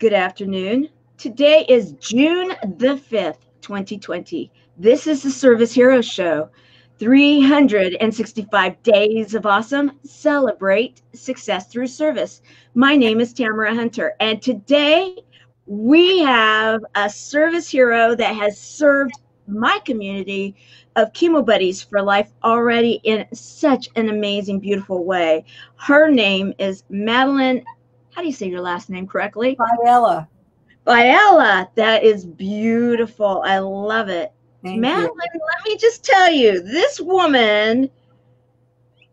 Good afternoon. Today is June the 5th, 2020. This is the Service Hero Show. 365 days of awesome. Celebrate success through service. My name is Tamara Hunter, and today we have a service hero that has served my community of chemo buddies for life already in such an amazing, beautiful way. Her name is Madeline how do you say your last name correctly? Faiella. Faiella. That is beautiful. I love it. Thank Madeline, you. let me just tell you, this woman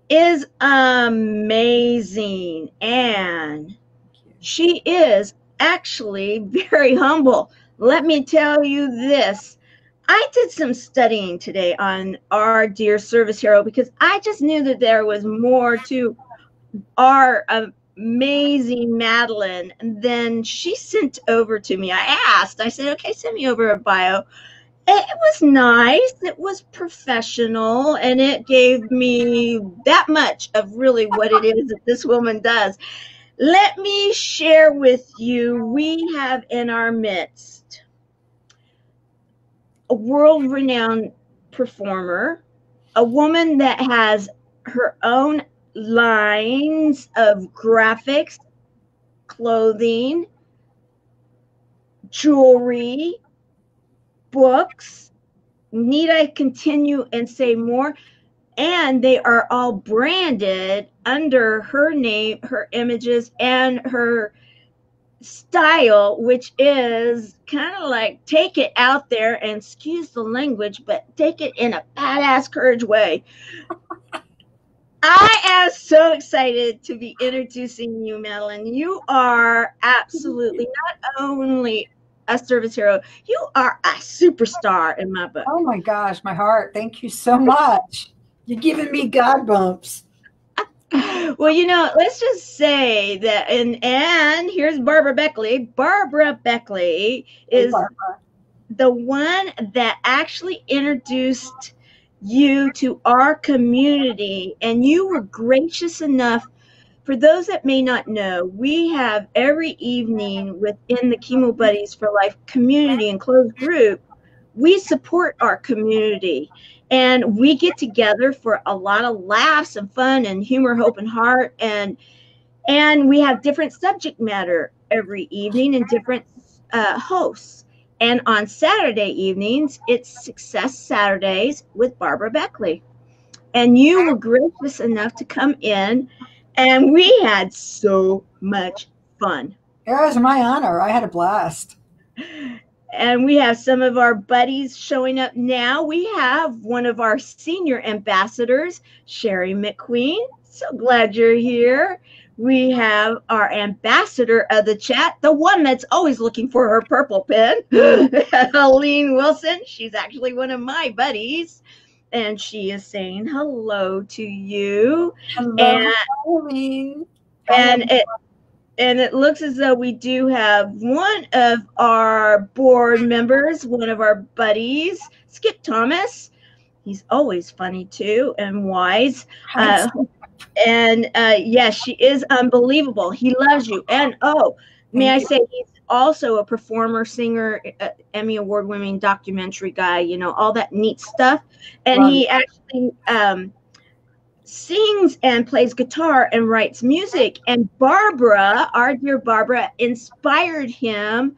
is amazing. And she is actually very humble. Let me tell you this. I did some studying today on our dear service hero because I just knew that there was more to our uh, amazing Madeline. And then she sent over to me. I asked, I said, okay, send me over a bio. It was nice, it was professional, and it gave me that much of really what it is that this woman does. Let me share with you we have in our midst a world renowned performer, a woman that has her own lines of graphics, clothing, jewelry, books. Need I continue and say more? And they are all branded under her name, her images, and her style, which is kind of like take it out there and excuse the language, but take it in a badass courage way. I am so excited to be introducing you, Madeline. You are absolutely not only a service hero, you are a superstar in my book. Oh my gosh, my heart. Thank you so much. You're giving me God bumps. well, you know, let's just say that, and and here's Barbara Beckley. Barbara Beckley is hey, Barbara. the one that actually introduced you to our community, and you were gracious enough. For those that may not know, we have every evening within the Chemo Buddies for Life community and closed group, we support our community and we get together for a lot of laughs and fun and humor, hope, and heart. And and we have different subject matter every evening and different uh, hosts. And on Saturday evenings, it's Success Saturdays with Barbara Beckley. And you were gracious enough to come in, and we had so much fun. It was my honor. I had a blast. And we have some of our buddies showing up now. We have one of our senior ambassadors, Sherry McQueen. So glad you're here we have our ambassador of the chat, the one that's always looking for her purple pen, Helene Wilson. She's actually one of my buddies. And she is saying hello to you. Hello, and, Helene. And it, and it looks as though we do have one of our board members, one of our buddies, Skip Thomas. He's always funny too and wise. Uh, and uh, yes, she is unbelievable. He loves you. And oh, may I say, he's also a performer, singer, uh, Emmy award winning documentary guy, you know, all that neat stuff. And he actually um, sings and plays guitar and writes music. And Barbara, our dear Barbara, inspired him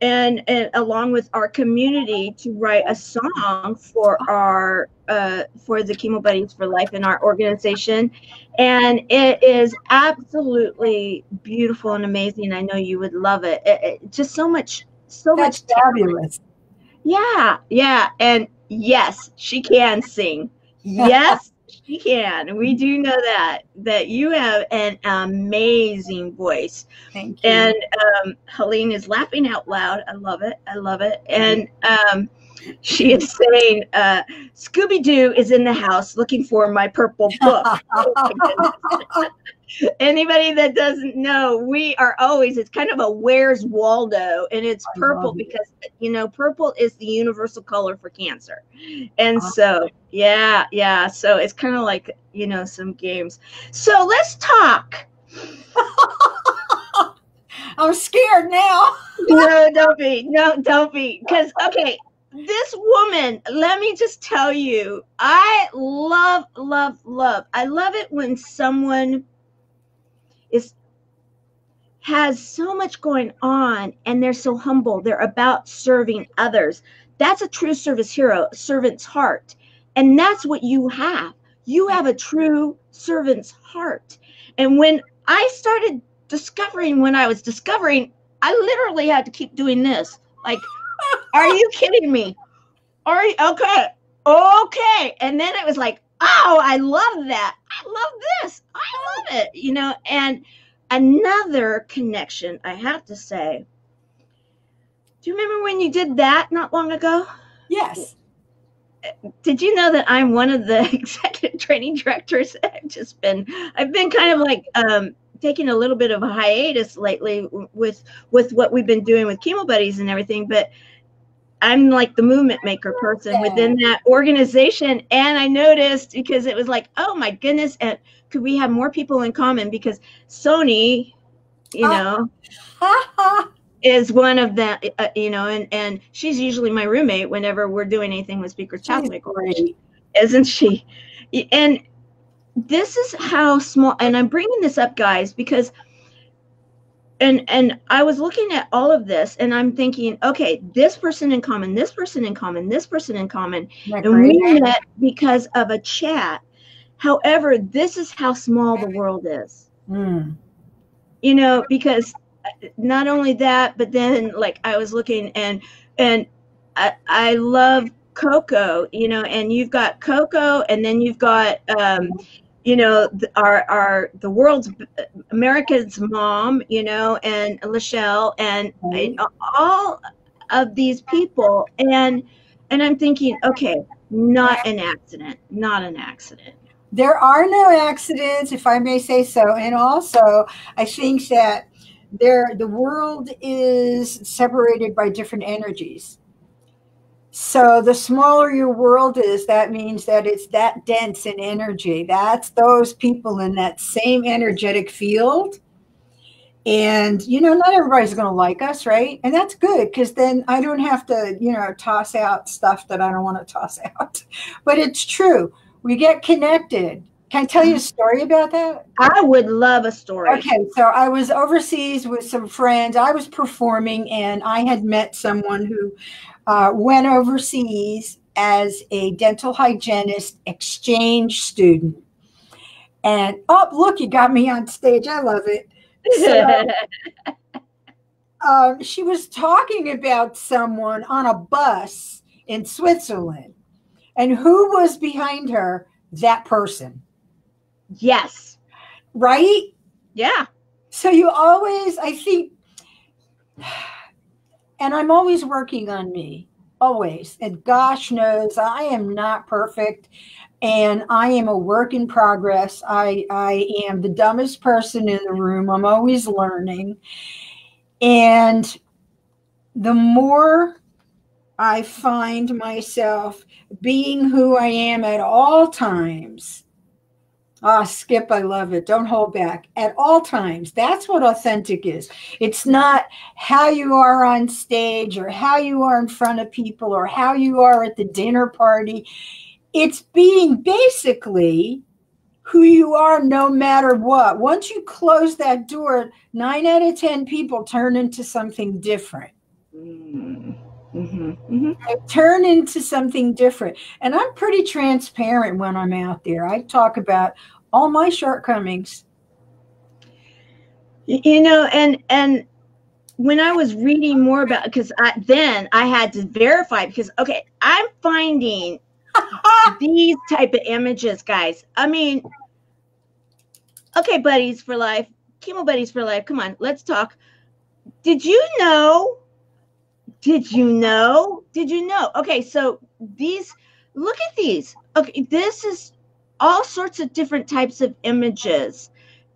and, and along with our community to write a song for our uh, for the chemo buddies for life in our organization. And it is absolutely beautiful and amazing i know you would love it, it, it just so much so That's much fabulous. Yeah yeah and yes she can sing. Yes she can. We do know that that you have an amazing voice. Thank you. And um, Helene is laughing out loud. I love it. I love it. And um, she is saying, uh, Scooby Doo is in the house looking for my purple book. Anybody that doesn't know, we are always, it's kind of a where's Waldo, and it's purple because, you know, purple is the universal color for cancer. And awesome. so, yeah, yeah. So it's kind of like, you know, some games. So let's talk. I'm scared now. no, don't be. No, don't be. Because okay, this woman, let me just tell you, I love, love, love. I love it when someone is has so much going on and they're so humble. They're about serving others. That's a true service hero, servant's heart. And that's what you have. You have a true servant's heart. And when I started discovering, when I was discovering, I literally had to keep doing this. Like, are you kidding me? Are you okay? Okay. And then it was like, oh, I love that. I love this. I love it. You know, and another connection, I have to say. Do you remember when you did that not long ago? Yes. Did you know that I'm one of the executive training directors? I've just been, I've been kind of like um, taking a little bit of a hiatus lately with with what we've been doing with chemo buddies and everything, but I'm like the movement maker person within that organization. And I noticed because it was like, oh my goodness, and could we have more people in common? Because Sony, you know, is one of them, uh, you know, and and she's usually my roommate whenever we're doing anything with Speakers Pathway, isn't she? And this is how small. And I'm bringing this up, guys, because and and I was looking at all of this and I'm thinking, okay, this person in common, this person in common, this person in common, and we met because of a chat. However, this is how small the world is. Mm. You know, because uh, not only that, but then like I was looking and and I, I love Coco, you know, and you've got Coco, and then you've got um, you know, our our the world's America's mom, you know, and Lachelle, and mm-hmm. all of these people, and and I'm thinking, okay, not an accident, not an accident. There are no accidents, if I may say so, and also I think that there the world is separated by different energies so the smaller your world is, that means that it's that dense in energy. That's those people in that same energetic field. And, you know, not everybody's going to like us, right? And that's good because then I don't have to, you know, toss out stuff that I don't want to toss out. But it's true. We get connected. Can I tell you a story about that? I would love a story. Okay, so I was overseas with some friends. I was performing and I had met someone who uh, went overseas as a dental hygienist exchange student. And oh, look, you got me on stage. I love it. So, um, she was talking about someone on a bus in Switzerland. And who was behind her? That person. Yes. Right? Yeah. So you always, I think, and I'm always working on me, always. And gosh knows I am not perfect and I am a work in progress. I, I am the dumbest person in the room. I'm always learning. And the more I find myself being who I am at all times, Ah, Skip, I love it. Don't hold back at all times. That's what authentic is. It's not how you are on stage or how you are in front of people or how you are at the dinner party. It's being basically who you are no matter what. Once you close that door, nine out of 10 people turn into something different. Mm. Mm-hmm, mm-hmm. turn into something different. And I'm pretty transparent when I'm out there. I talk about all my shortcomings. You know, and and when I was reading more about because I, then I had to verify because okay, I'm finding these type of images, guys. I mean, okay, buddies for life, chemo buddies for life. Come on, let's talk. Did you know did you know? Did you know? Okay, so these, look at these. Okay, this is all sorts of different types of images.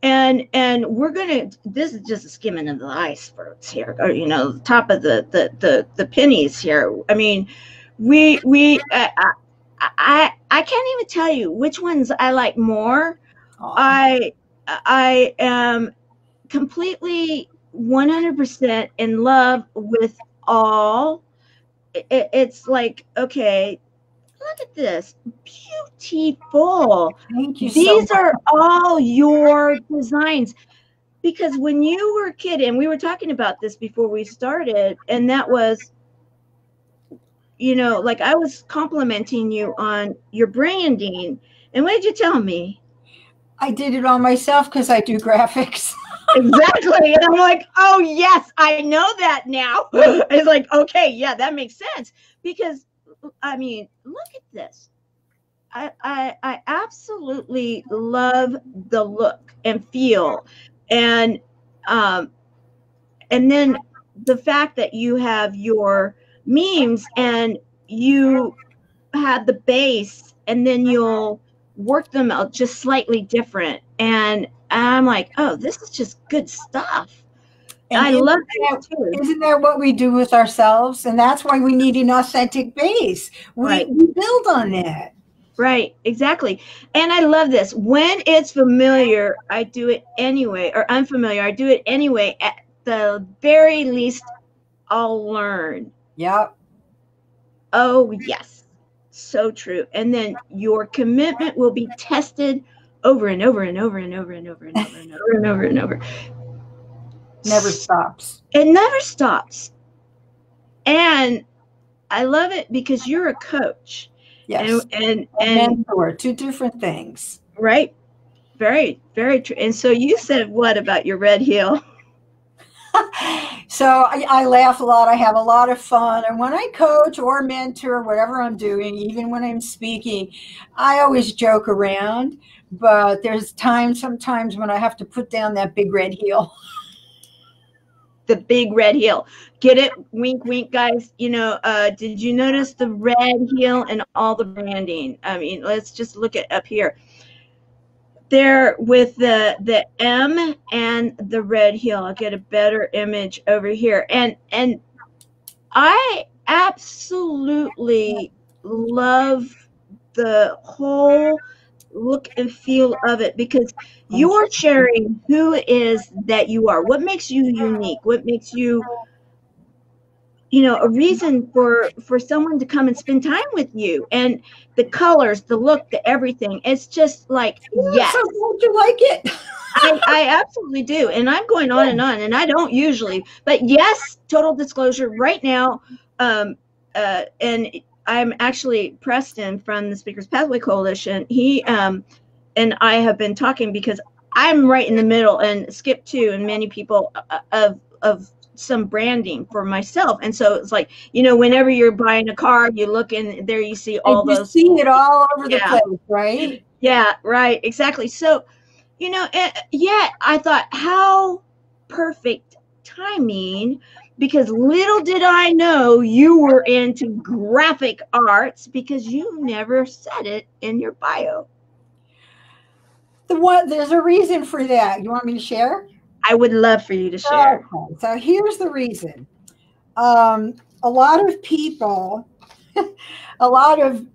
And and we're gonna this is just a skimming of the icebergs here, or you know, the top of the the the, the pennies here. I mean, we we uh, I, I I can't even tell you which ones I like more. I I am completely 100% in love with all. It, it's like, okay, look at this. Beautiful. Thank you. These so are all your designs. Because when you were a kid, and we were talking about this before we started, and that was, you know, like I was complimenting you on your branding. And what did you tell me? I did it all myself because I do graphics. exactly. And I'm like, oh, yes, I know that now. it's like, okay, yeah, that makes sense. Because, I mean, look at this. I, I, I absolutely love the look and feel. And, um, and then the fact that you have your memes and you had the base and then you'll work them out just slightly different. And I'm like, oh, this is just good stuff. And I love that too. Isn't that what we do with ourselves? And that's why we need an authentic base. We, Right. we build on that. Right, exactly. And I love this. When it's familiar, I do it anyway, or unfamiliar, I do it anyway. At the very least, I'll learn. Yep. Oh, yes. So true. And then your commitment will be tested over and over and over and over and over and over and over and over and over. Never stops. It never stops. And I love it because you're a coach. Yes. And and and mentor, two different things. right. Very, very true. And so you said what about your red heel? so I, I laugh a lot. I have a lot of fun. And when I coach or mentor, whatever I'm doing, even when I'm speaking, I always joke around. But there's times, sometimes when I have to put down that big red heel. the big red heel. Get it? Wink, wink, guys. You know, uh, did you notice the red heel and all the branding? I mean, let's just look at up here. There with the the M and the red heel. I'll get a better image over here. And and I absolutely love the whole look and feel of it because you're sharing who is that you are what makes you unique what makes you you know a reason for for someone to come and spend time with you and the colors the look the everything. It's just like yes. So you like it? I, I absolutely do. And i'm going on and on and i don't usually but yes total disclosure right now um uh and i'm actually preston from the speakers pathway coalition. He um and i have been talking because i'm right in the middle and skip too and many people uh, of of some branding for myself and so it's like you know whenever you're buying a car you look in there you see all And you those see it all over the place, right? yeah, right, exactly. So, you know, eh, it, yeah, I thought how perfect timing because little did I know you were into graphic arts because you never said it in your bio. The one there's a reason for that. You want me to share? I would love for you to share. Okay, so here's the reason. Um, a lot of people, a lot of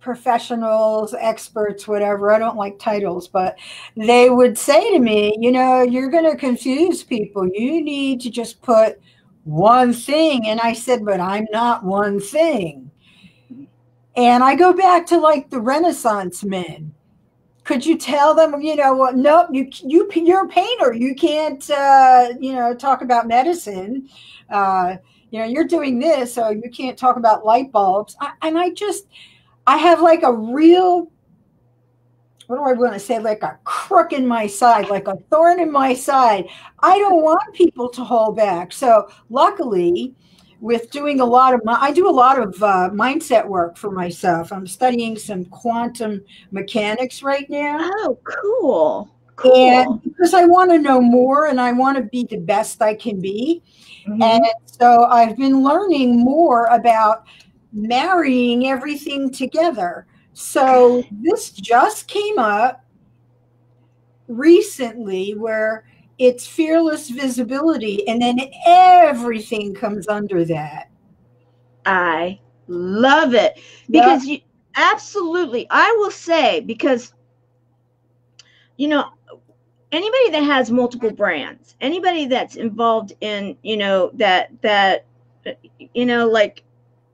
professionals, experts, whatever, I don't like titles, but they would say to me, you know, you're going to confuse people. You need to just put one thing. And I said, but I'm not one thing. And I go back to like the Renaissance men could you tell them you know well nope you you you're a painter. You can't uh, you know talk about medicine. Uh, you know you're doing this so you can't talk about light bulbs. I, and i just i have like a real what do i want to say? Like a crook in my side like a thorn in my side. I don't want people to hold back. So luckily with doing a lot of my, I do a lot of uh, mindset work for myself. I'm studying some quantum mechanics right now. Oh, cool. Cool. And because I want to know more and I want to be the best I can be. Mhm. And so I've been learning more about marrying everything together. So this just came up recently where it's fearless visibility and then everything comes under that. I love it because you absolutely I will say because you know anybody that has multiple brands, anybody that's involved in, you know, that that you know, like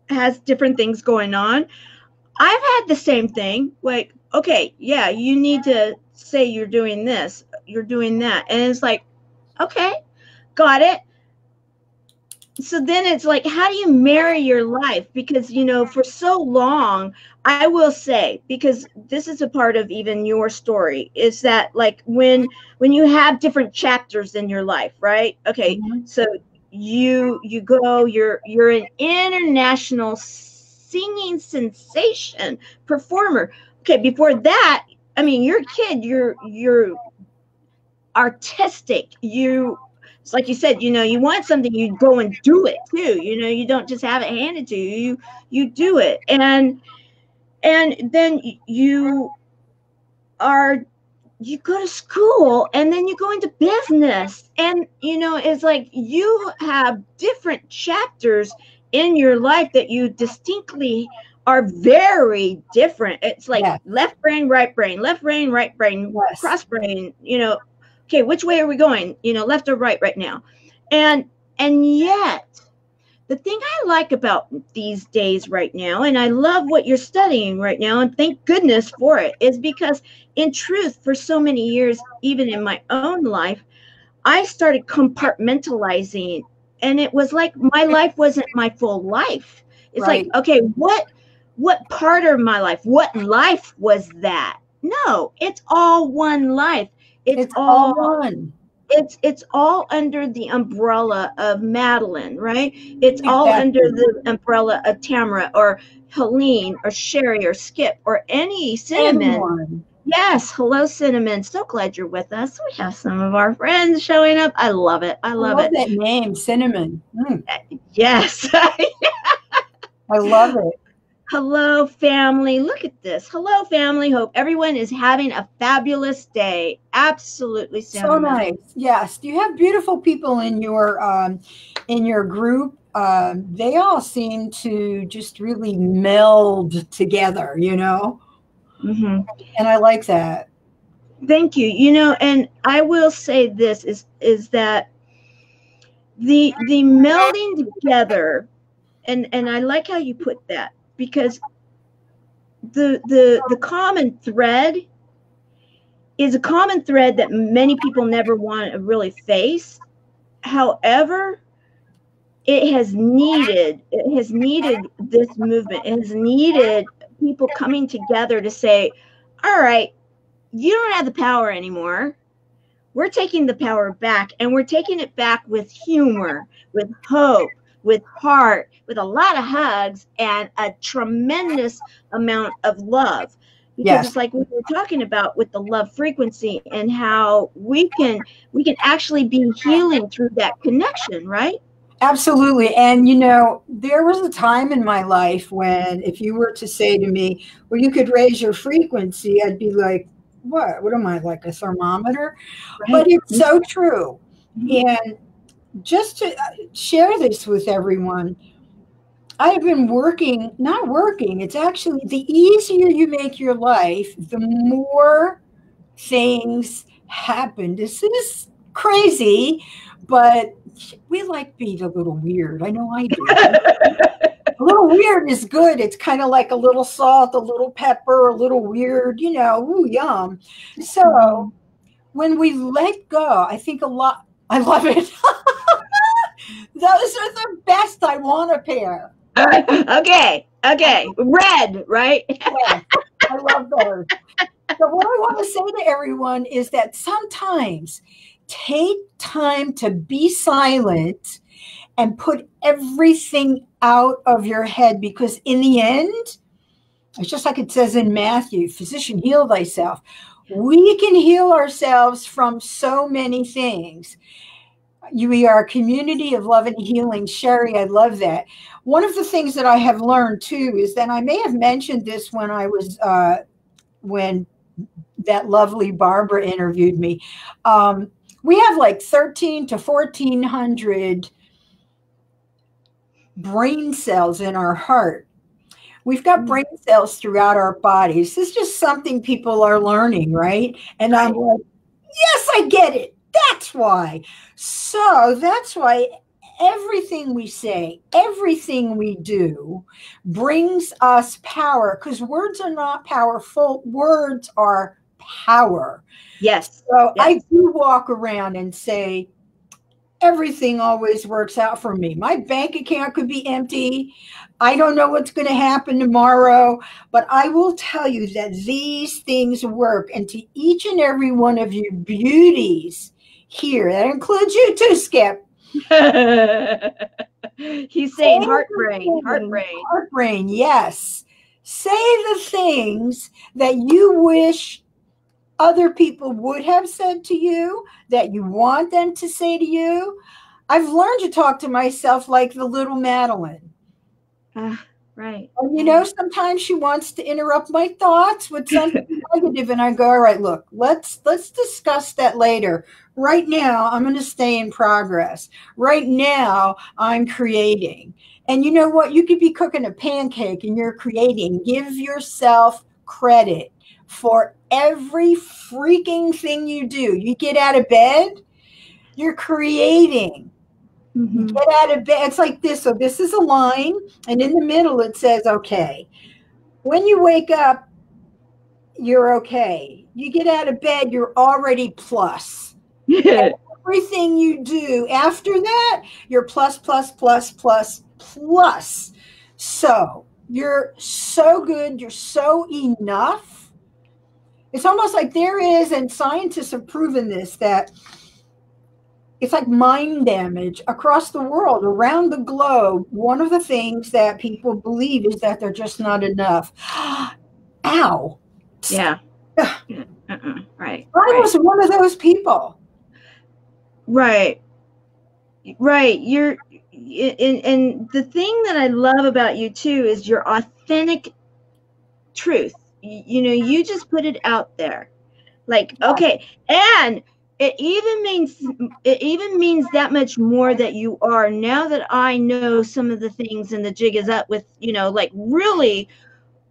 has different things going on. I've had the same thing. Like, okay, yeah, you need to say you're doing this, you're doing that. And it's like, okay, got it. So then it's like, how do you marry your life? Because, you know, for so long, I will say, because this is a part of even your story, is that like when when you have different chapters in your life, right? Okay, mm-hmm. so you you go, you're you're an international singing sensation performer. Okay, before that, I mean, you're a kid, you're you're artistic. You it's like you said, you know, you want something, you go and do it too. You know, you don't just have it handed to you. You you do it. And and then you are you go to school and then you go into business and you know it's like you have different chapters in your life that you distinctly are very different it's like left brain right brain left brain right brain yes. cross brain you know okay which way are we going you know left or right right now and and yet the thing I like about these days right now, and I love what you're studying right now, and thank goodness for it, is because in truth, for so many years, even in my own life, I started compartmentalizing, and it was like my life wasn't my full life. It's right. like, okay, what what part of my life, what life was that? No, it's all one life. It's, it's all, all one it's it's all under the umbrella of Madeline, right? It's exactly. all under the umbrella of Tamara or Helene or Sherry or Skip or any cinnamon. Anyone. Yes, hello cinnamon. So glad you're with us. We have some of our friends showing up. I love it. I love, I love it. That name, cinnamon. Mm. Yes. I love it. Hello, family. Look at this. Hello, family. Hope everyone is having a fabulous day. Absolutely so nice. Yes. Do you have beautiful people in your um, in your group? Um, they all seem to just really meld together. You know, mm-hmm. and I like that. Thank you. You know, and I will say this is is that the the melding together, and and I like how you put that because the the the common thread is a common thread that many people never want to really face. However, it has needed it has needed this movement. It has needed people coming together to say, "All right, you don't have the power anymore. We're taking the power back, and we're taking it back with humor, with hope, with heart, with a lot of hugs and a tremendous amount of love. Because yes. it's like we were talking about with the love frequency and how we can we can actually be healing through that connection, right? Absolutely. And you know, there was a time in my life when if you were to say to me, well, you could raise your frequency, I'd be like, what? What am I like a thermometer? Right. But it's so true. Mm-hmm. And just to uh, share this with everyone, I've been working, not working, it's actually the easier you make your life, the more things happen. This is crazy, but we like being a little weird. I know I do. a little weird is good. It's kind of like a little salt, a little pepper, a little weird, you know, ooh, yum. So mm-hmm. when we let go, I think a lot, I love it. Those are the best. I want a pair. okay. Okay. Red, right? yeah, I love those. So, what I want to say to everyone is that sometimes take time to be silent and put everything out of your head because, in the end, it's just like it says in Matthew physician, heal thyself. We can heal ourselves from so many things we are a community of love and healing. Sherry, I love that. One of the things that I have learned too is that I may have mentioned this when I was uh, when that lovely Barbara interviewed me. Um, we have like 13 to 1400 brain cells in our heart. We've got brain cells throughout our bodies. This is just something people are learning, right? And I'm like, Yes, I get it. That's why. So that's why everything we say, everything we do brings us power because words are not powerful, words are power. Yes. So yes. I do walk around and say, everything always works out for me. My bank account could be empty. I don't know what's going to happen tomorrow, but I will tell you that these things work. And to each and every one of you beauties here, that includes you too, Skip. He's saying heart brain, heart brain. Heart brain, yes. Say the things that you wish other people would have said to you, that you want them to say to you. I've learned to talk to myself like the little Madeline. Uh, right. And you know, sometimes she wants to interrupt my thoughts with something negative, and I go, "All right, look, let's let's discuss that later. Right now, I'm going to stay in progress. Right now, I'm creating." And you know what? You could be cooking a pancake and you're creating. Give yourself credit for every freaking thing you do. You get out of bed, you're creating. Mm-hmm. Get out of bed. It's like this. So this is a line, and in the middle it says, okay. When you wake up, you're okay. You get out of bed, you're already plus. Everything you do after that, you're plus, plus, plus, plus, plus. So you're so good, you're so enough. It's almost like there is, and scientists have proven this, that it's like mind damage across the world, around the globe. One of the things that people believe is that they're just not enough. Ow. Yeah. uh-uh. Right. I right. was one of those people. Right. Right. You're, and, and the thing that I love about you too is your authentic truth. You, you know, you just put it out there. Like, okay. And it even means it even means that much more that you are. Now that I know some of the things and the jig is up with you know like really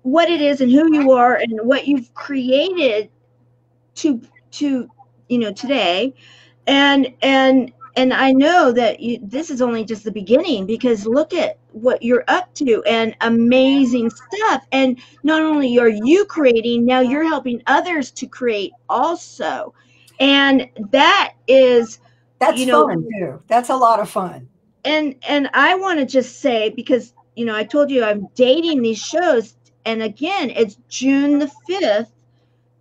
what it is and who you are and what you've created to to you know today. And and and I know that you, this is only just the beginning because look at what you're up to and amazing stuff. And not only are you creating, now you're helping others to create also and that is that's you know, fun too. That's a lot of fun. And and I want to just say because you know I told you I'm dating these shows, and again it's June the fifth,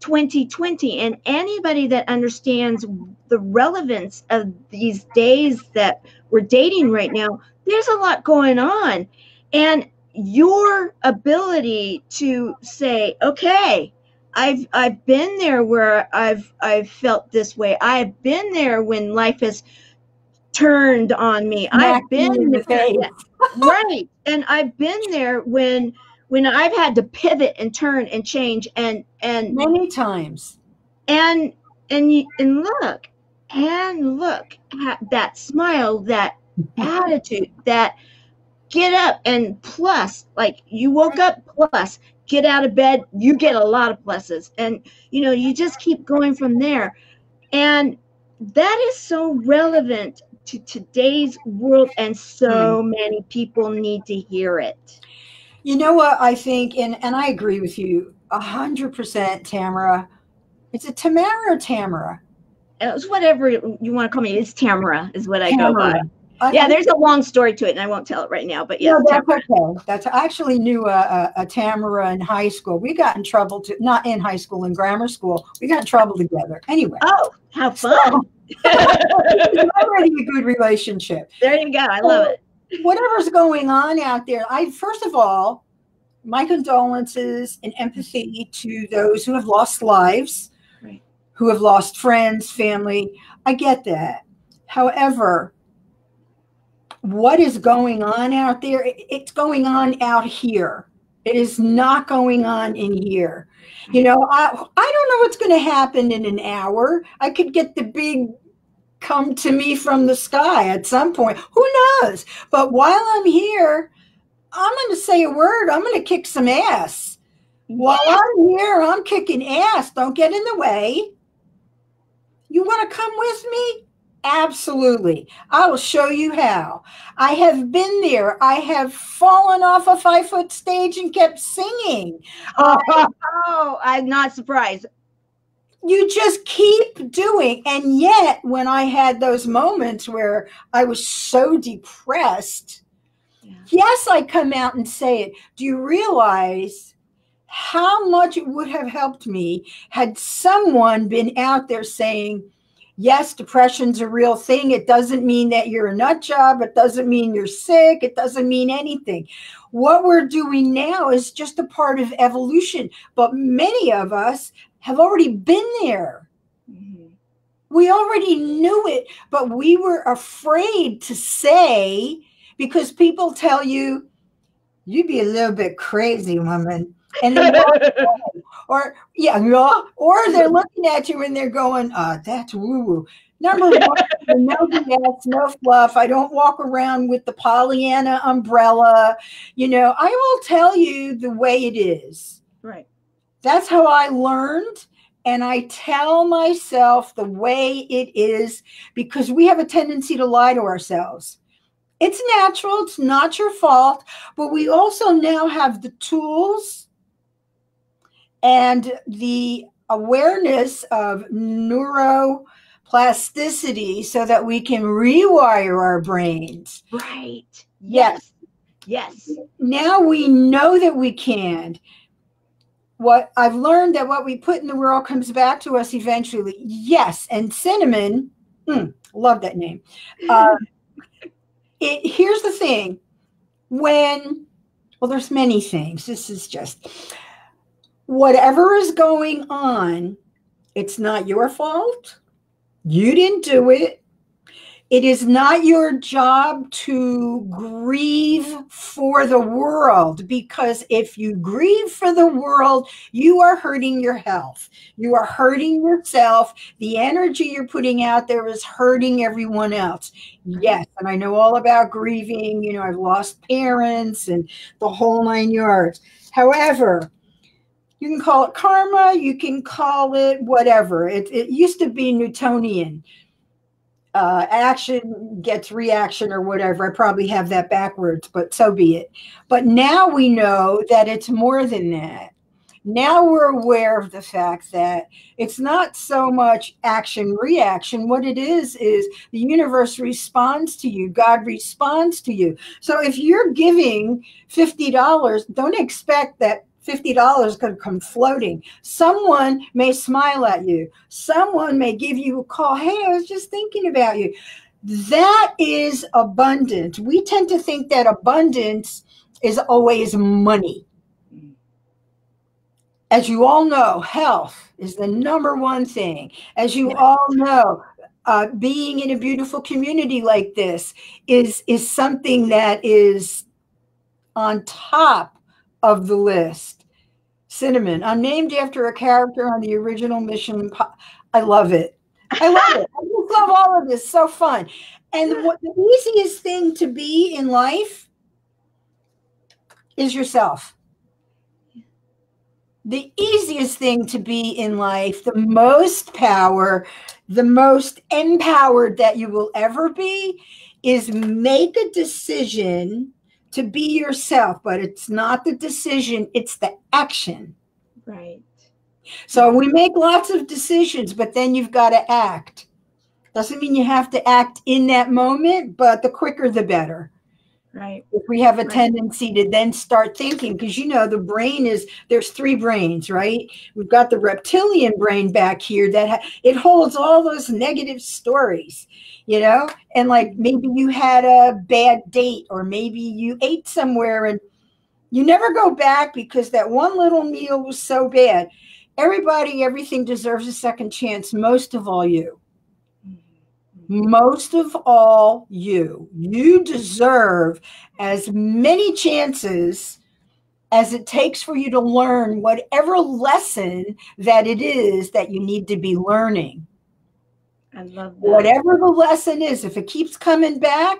2020, and anybody that understands the relevance of these days that we're dating right now, there's a lot going on, and your ability to say, okay, I've I've been there where I've I've felt this way. I've been there when life has turned on me. I've been there, right, and I've been there when when I've had to pivot and turn and change and and many times. And and you, and look and look at that smile, that attitude, that get up and plus like you woke up plus get out of bed, you get a lot of pluses. And, you know, you just keep going from there. And that is so relevant to today's world, and so mm. many people need to hear it. You know what I think, and, and I agree with you a hundred percent, Tamara. It's a Tamara or Tamara? It's whatever you want to call me. It's Tamara, is what I Tamara. go by yeah, there's a long story to it, and I won't tell it right now. But yeah, no, that's Tamara. okay. That's I actually knew a, a, a, Tamara in high school. We got in trouble to not in high school in grammar school. We got in trouble together. Anyway. Oh, how fun! So, already a good relationship. There you go. I love so, it. Whatever's going on out there, I first of all, my condolences and empathy to those who have lost lives, right. who have lost friends, family. I get that. However, what is going on out there, it's going on out here. It is not going on in here. You know, I, I don't know what's going to happen in an hour. I could get the big come to me from the sky at some point. Who knows? But while I'm here, I'm going to say a word. I'm going to kick some ass. While I'm here, I'm kicking ass. Don't get in the way. You want to come with me? Absolutely. I will show you how. I have been there. I have fallen off a five foot stage and kept singing. Oh, oh, I'm not surprised. You just keep doing. And yet, when I had those moments where I was so depressed, yeah. yes, I come out and say it. Do you realize how much it would have helped me had someone been out there saying, yes, depression's a real thing. It doesn't mean that you're a nut job. It doesn't mean you're sick. It doesn't mean anything. What we're doing now is just a part of evolution. But many of us have already been there. Mm-hmm. We already knew it, but we were afraid to say because people tell you, you'd be a little bit crazy, woman. And then or yeah, or they're looking at you and they're going, uh, that's woo woo. Number one, no BS, no fluff. I don't walk around with the Pollyanna umbrella. You know, I will tell you the way it is. Right. That's how I learned. And I tell myself the way it is because we have a tendency to lie to ourselves. It's natural, it's not your fault, but we also now have the tools and the awareness of neuroplasticity so that we can rewire our brains. Right. Yes. Yes. Now we know that we can. What I've learned that what we put in the world comes back to us eventually. Yes. And cinnamon, mm, love that name. Uh, it, here's the thing when, well, there's many things. This is just whatever is going on, it's not your fault. You didn't do it. It is not your job to grieve for the world because if you grieve for the world, you are hurting your health. You are hurting yourself. The energy you're putting out there is hurting everyone else. Yes, and I know all about grieving. You know, I've lost parents and the whole nine yards. However, you can call it karma, you can call it whatever. It, it used to be Newtonian. Uh, action gets reaction or whatever. I probably have that backwards, but so be it. But now we know that it's more than that. Now we're aware of the fact that it's not so much action reaction. What it is, is the universe responds to you, God responds to you. So if you're giving $50, don't expect that $50 could come floating. Someone may smile at you. Someone may give you a call. Hey, I was just thinking about you. That is abundant. We tend to think that abundance is always money. As you all know, health is the number one thing. As you all know, uh, being in a beautiful community like this is is something that is on top of the list. Cinnamon. I'm named after a character on the original Mission. I love it. I love it. I just love all of this. So fun. And what the easiest thing to be in life is yourself. The easiest thing to be in life, the most power, the most empowered that you will ever be, is make a decision to be yourself, but it's not the decision, it's the action. Right. So we make lots of decisions, but then you've got to act. Doesn't mean you have to act in that moment, but the quicker the better. Right. If we have a right. tendency to then start thinking, because you know, the brain is there's three brains, right? We've got the reptilian brain back here that ha- it holds all those negative stories, you know, and like maybe you had a bad date, or maybe you ate somewhere and you never go back because that one little meal was so bad. Everybody, everything deserves a second chance, most of all you most of all you. You deserve as many chances as it takes for you to learn whatever lesson that it is that you need to be learning. I love that. Whatever the lesson is, if it keeps coming back,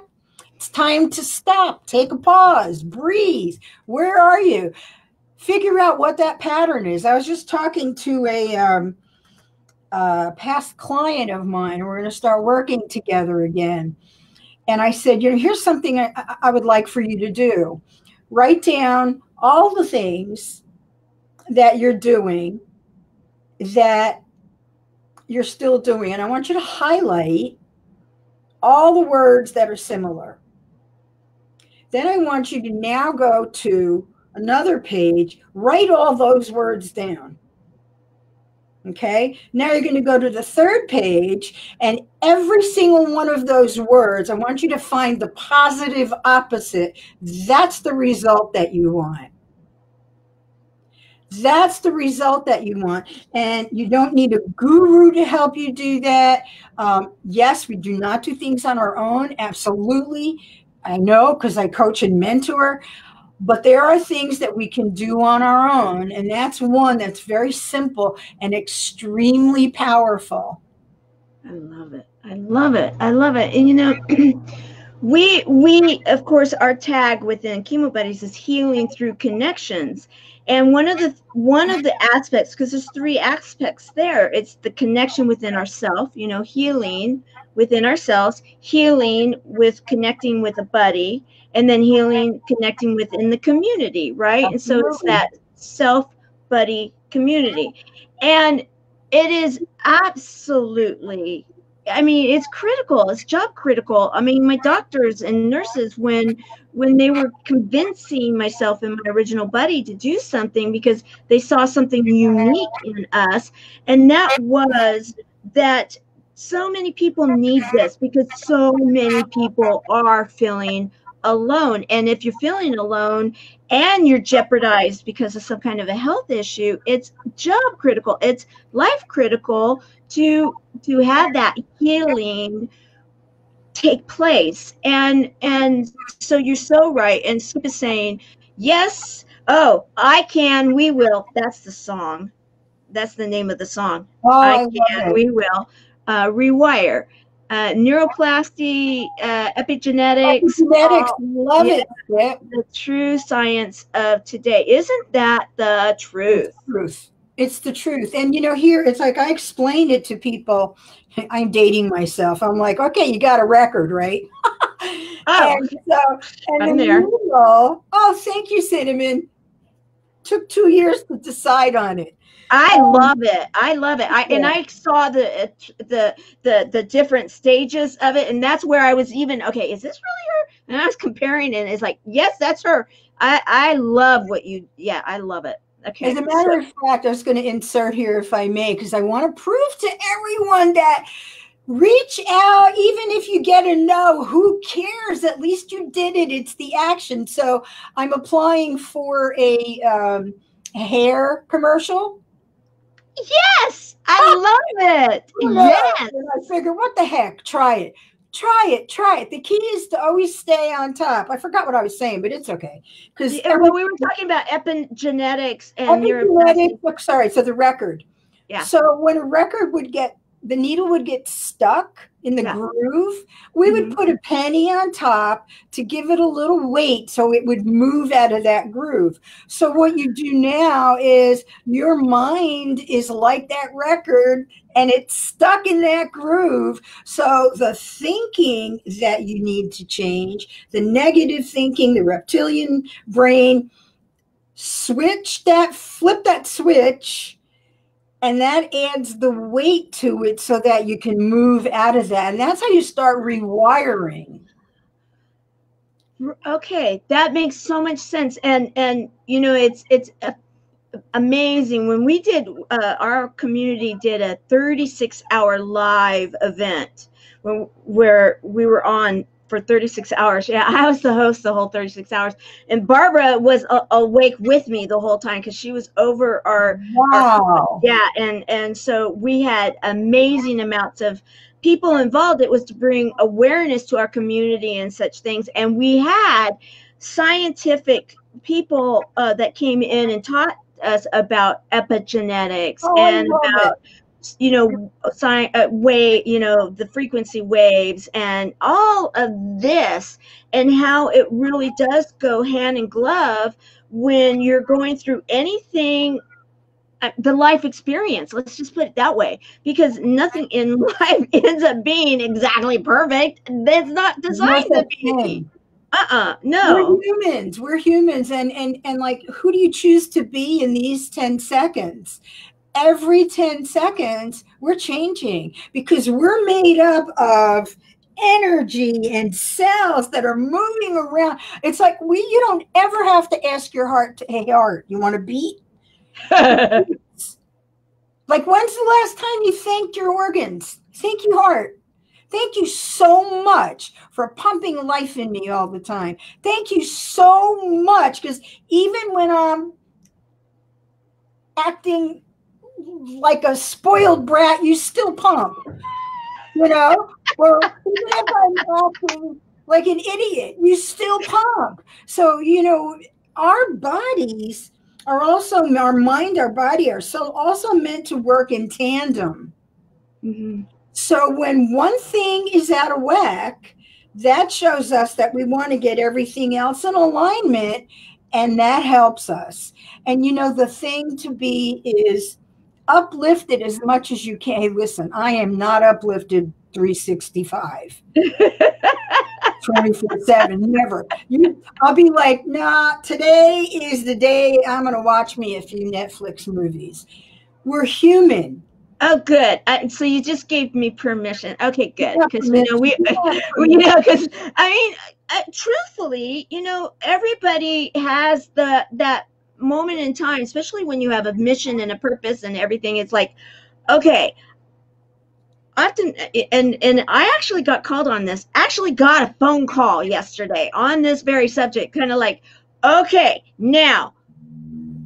it's time to stop, take a pause, breathe. Where are you? Figure out what that pattern is. I was just talking to a um, a past client of mine. We're going to start working together again. And I said, you know, here's something I, I would like for you to do. Write down all the things that you're doing that you're still doing. And I want you to highlight all the words that are similar. Then I want you to now go to another page, write all those words down. Okay, now you're going to go to the third page, and every single one of those words, I want you to find the positive opposite. That's the result that you want. That's the result that you want. And you don't need a guru to help you do that. Um, yes, we do not do things on our own. Absolutely. I know because I coach and mentor. But there are things that we can do on our own. And that's one that's very simple and extremely powerful. I love it. I love it. I love it. And you know, we we of course our tag within chemo buddies is healing through connections and one of the one of the aspects because there's three aspects there it's the connection within ourself you know healing within ourselves healing with connecting with a buddy and then healing connecting within the community right Absolutely. and so it's that self buddy community and it is absolutely I mean, it's critical. It's job critical. I mean, my doctors and nurses, when when they were convincing myself and my original buddy to do something because they saw something unique in us, and that was that so many people need this because so many people are feeling alone. And if you're feeling alone and you're jeopardized because of some kind of a health issue, it's job critical. It's life critical to to have that healing take place. And and so you're so right. And Skip is saying yes oh i can we will. That's the song. That's the name of the song. Oh, i can we will. Uh, rewire uh, neuroplasty uh, epigenetics epigenetics oh, love yeah, it the true science of today isn't that the truth the truth it's the truth. And you know, here it's like I explained it to people. I'm dating myself. I'm like, okay, you got a record, right? Oh, and so and I'm there. Needle, oh, thank you, Cinnamon. Took two years to decide on it. I um, love it. I love it. I yeah. and I saw the the the the different stages of it, and that's where I was even okay. Is this really her? And I was comparing, and it's like, yes, that's her. I I love what you. Yeah, I love it. Okay. As a matter so, of fact, I was going to insert here, if I may, because I want to prove to everyone that reach out, even if you get a no, who cares? At least you did it. It's the action. So I'm applying for a um, hair commercial. Yes, I oh, love it. Yes. And I figure, what the heck? Try it. Try it. Try it. The key is to always stay on top. I forgot what i was saying but it's okay. Because yeah, well, we were talking about epigenetics and epigenetics, sorry so the record. Yeah. So when a record would get the needle would get stuck in the yeah. groove, we mm-hmm. would put a penny on top to give it a little weight so it would move out of that groove. So, what you do now is your mind is like that record and it's stuck in that groove. So, the thinking that you need to change, the negative thinking, the reptilian brain, switch that, flip that switch and that adds the weight to it so that you can move out of that. And that's how you start rewiring. Okay that makes so much sense. And and you know it's it's amazing. When we did uh, our community did a 36 hour live event where we were on for 36 hours. Yeah, I was the host the whole 36 hours, and Barbara was a- awake with me the whole time because she was over our. Wow. Our, yeah, and and so we had amazing amounts of people involved. It was to bring awareness to our community and such things, and we had scientific people uh, that came in and taught us about epigenetics oh, and about it you know sign uh, way you know the frequency waves and all of this and how it really does go hand in glove when you're going through anything uh, the life experience. Let's just put it that way, because nothing in life ends up being exactly perfect. That's not designed to be. Uh-uh, no. We're humans. We're humans, and and and like, who do you choose to be in these ten seconds? Every ten seconds, we're changing because we're made up of energy and cells that are moving around. It's like we you don't ever have to ask your heart, to, hey heart, you want to beat? like when's the last time you thanked your organs? Thank you, heart. Thank you so much for pumping life in me all the time. Thank you so much because even when I'm acting like a spoiled brat, you still pump. You know, or even if I'm acting like an idiot, you still pump. So you know, our bodies are also our mind, our body are so also meant to work in tandem. Mm-hmm. So when one thing is out of whack, that shows us that we want to get everything else in alignment, and that helps us. And you know, the thing to be is uplifted as much as you can. Hey, listen, I am not uplifted 365. 24 7 never you, i'll be like nah today is the day i'm going to watch me a few netflix movies we're human Oh, good. Uh, so you just gave me permission. Okay, good. Because you know we, you know, because I mean, uh, truthfully, you know, everybody has the that moment in time, especially when you have a mission and a purpose and everything. It's like, okay, often and and I actually got called on this. Actually got a phone call yesterday on this very subject, kind of like, okay, now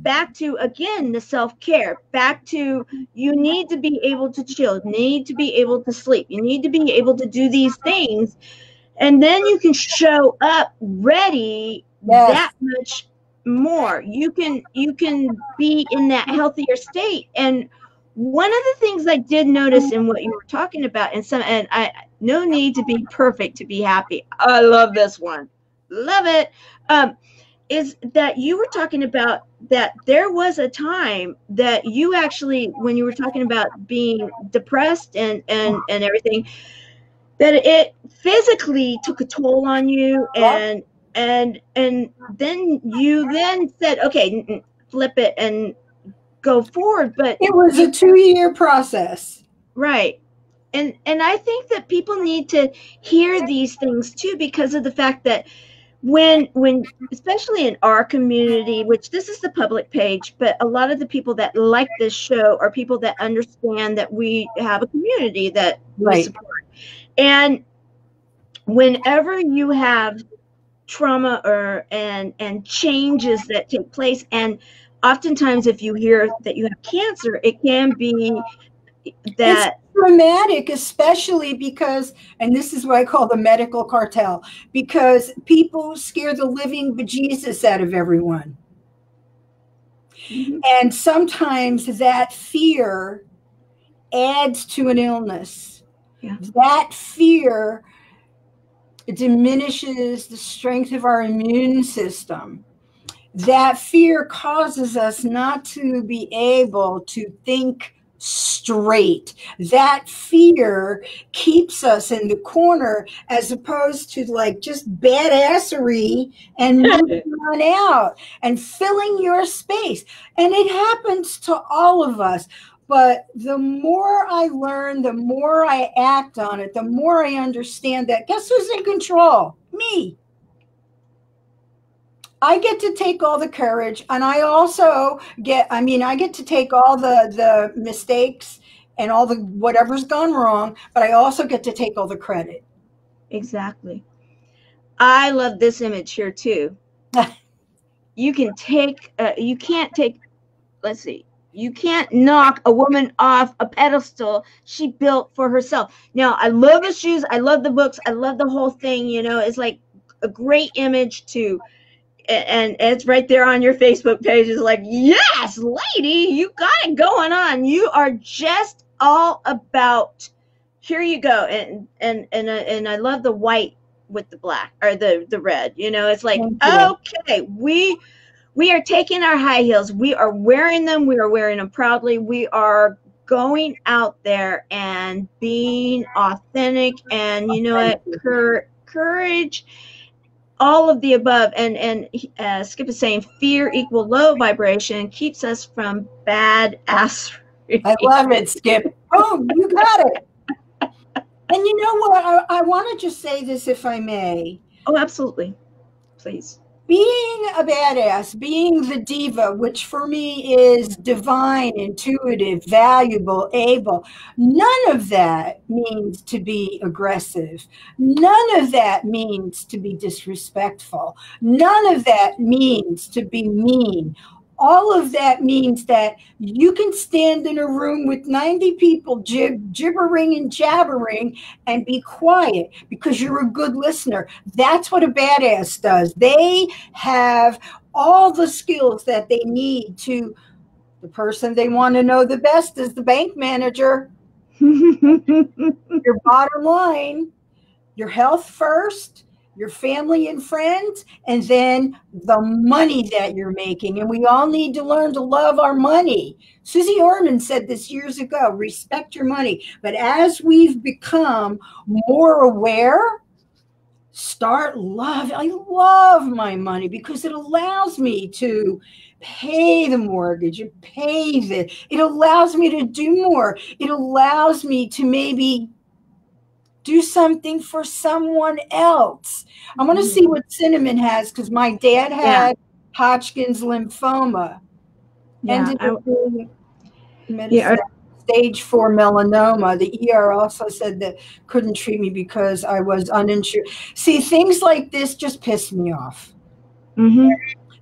back to again the self-care back to you need to be able to chill need to be able to sleep you need to be able to do these things and then you can show up ready yes. that much more you can you can be in that healthier state and one of the things I did notice in what you were talking about, and some, and I, no need to be perfect to be happy. I love this one, love it. Um, is that you were talking about that there was a time that you actually, when you were talking about being depressed and and and everything, that it physically took a toll on you, and and and then you then said, okay, flip it and go forward but it was a two year process. Right. And and i think that people need to hear these things too because of the fact that when when especially in our community which this is the public page but a lot of the people that like this show are people that understand that we have a community that right. we support. And whenever you have trauma or and and changes that take place and oftentimes if you hear that you have cancer, it can be that it's traumatic, especially because, and this is what I call the medical cartel, because people scare the living bejesus out of everyone. Mm-hmm. And sometimes that fear adds to an illness. Yeah. That fear diminishes the strength of our immune system that fear causes us not to be able to think straight. That fear keeps us in the corner as opposed to like just badassery and moving on out and filling your space. And it happens to all of us. But the more I learn, the more I act on it, the more I understand that guess who's in control? Me. I get to take all the courage and I also get I mean I get to take all the the mistakes and all the whatever's gone wrong, but I also get to take all the credit. Exactly. I love this image here too. you can take uh, you can't take let's see you can't knock a woman off a pedestal she built for herself. Now, I love the shoes, I love the books, I love the whole thing, you know, it's like a great image to and it's right there on your Facebook page. It's like, yes, lady, you got it going on. You are just all about. Here you go, and and and uh, and I love the white with the black or the the red. You know, it's like okay, we we are taking our high heels. We are wearing them. We are wearing them proudly. We are going out there and being authentic and you know what Cur- courage all of the above. And and uh, skip is saying fear equal low vibration keeps us from bad ass i love it skip. Oh you got it. And you know what? I, I want to just say this if i may. Oh absolutely. Please being a badass, being the diva, which for me is divine, intuitive, valuable, able, none of that means to be aggressive. None of that means to be disrespectful. None of that means to be mean all of that means that you can stand in a room with 90 people jib, gibbering and jabbering and be quiet because you're a good listener. That's what a badass does. They have all the skills that they need to. The person they want to know the best is the bank manager. your bottom line, your health first, your family and friends, and then the money that you're making. And we all need to learn to love our money. Suze Orman said this years ago respect your money. But as we've become more aware, start love. I love my money because it allows me to pay the mortgage and pay the it allows me to do more it allows me to maybe do something for someone else. I want to mm-hmm. see what cinnamon has because my dad had yeah. Hodgkin's lymphoma. Yeah, Ended yeah, stage four melanoma. The ER also said that couldn't treat me because I was uninsured. See, things like this just piss me off. Mm-hmm.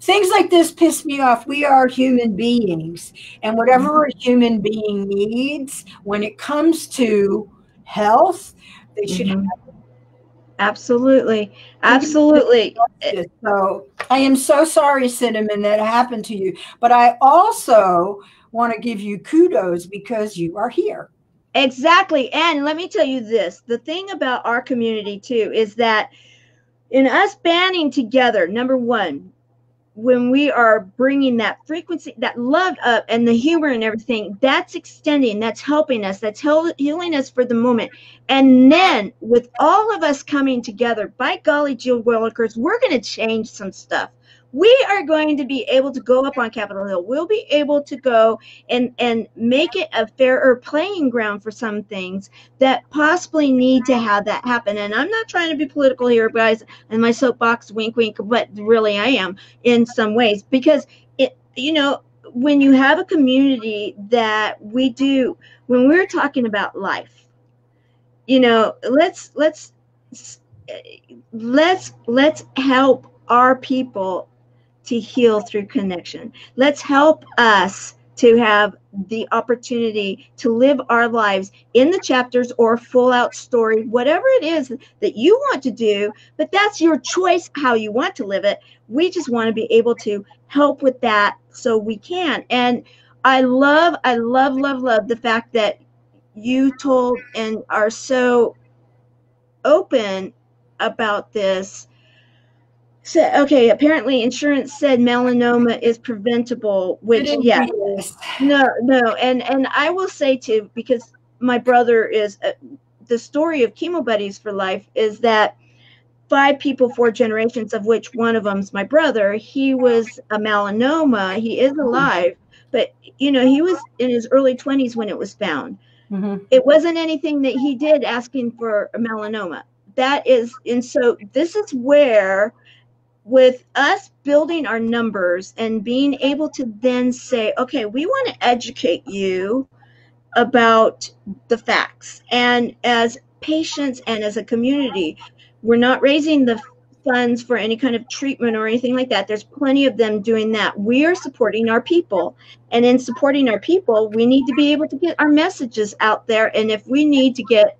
Things like this piss me off. We are human beings, and whatever mm-hmm. a human being needs when it comes to health, they should mm-hmm. have Absolutely. Absolutely. So I am so sorry, Cinnamon, that happened to you. But I also want to give you kudos because you are here. Exactly. And let me tell you this the thing about our community, too, is that in us banding together, number one, when we are bringing that frequency, that love up and the humor and everything, that's extending, that's helping us, that's healing us for the moment. And then with all of us coming together, by golly, Jill Willikers, we're going to change some stuff we are going to be able to go up on Capitol Hill. We'll be able to go and, and make it a fairer playing ground for some things that possibly need to have that happen. And I'm not trying to be political here, guys, and my soapbox wink wink, but really I am in some ways because it you know, when you have a community that we do when we're talking about life, you know, let's let's let's let's help our people to heal through connection. Let's help us to have the opportunity to live our lives in the chapters or full out story, whatever it is that you want to do, but that's your choice how you want to live it. We just want to be able to help with that so we can. And I love, I love, love, love the fact that you told and are so open about this so okay, apparently insurance said melanoma is preventable, which yeah, no, no, and and I will say too because my brother is uh, the story of chemo buddies for life is that five people, four generations of which one of them's my brother. He was a melanoma. He is oh. alive, but you know he was in his early twenties when it was found. Mm-hmm. It wasn't anything that he did asking for a melanoma. That is, and so this is where with us building our numbers and being able to then say, okay, we want to educate you about the facts. And as patients and as a community, we're not raising the funds for any kind of treatment or anything like that. There's plenty of them doing that. We are supporting our people. And in supporting our people, we need to be able to get our messages out there. And if we need to get